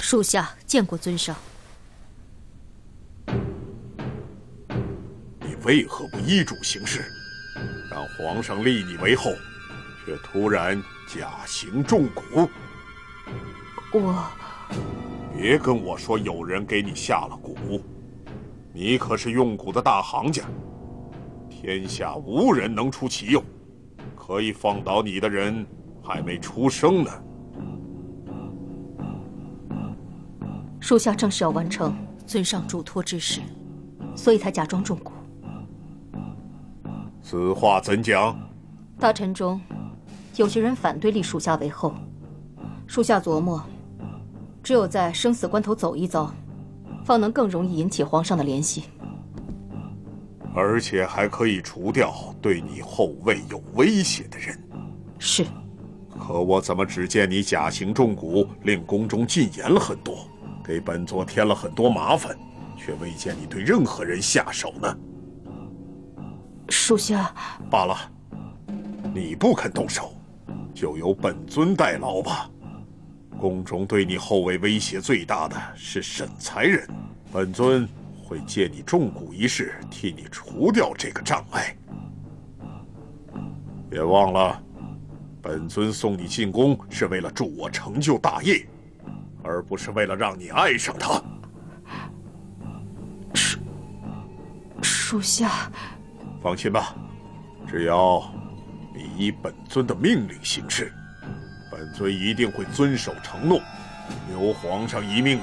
属下见过尊上。你为何不依主行事，让皇上立你为后，却突然假行重蛊？我别跟我说有人给你下了蛊，你可是用蛊的大行家，天下无人能出其右，可以放倒你的人还没出生呢。属下正是要完成尊上嘱托之事，所以才假装中蛊。此话怎讲？大臣中有些人反对立属下为后，属下琢磨，只有在生死关头走一遭，方能更容易引起皇上的怜惜，而且还可以除掉对你后位有威胁的人。是。可我怎么只见你假行重蛊，令宫中禁言了很多？给本座添了很多麻烦，却未见你对任何人下手呢。属下罢了，你不肯动手，就由本尊代劳吧。宫中对你后位威胁最大的是沈才人，本尊会借你中蛊一事，替你除掉这个障碍。别忘了，本尊送你进宫是为了助我成就大业。而不是为了让你爱上他。属属下放心吧，只要你依本尊的命令行事，本尊一定会遵守承诺，留皇上一命。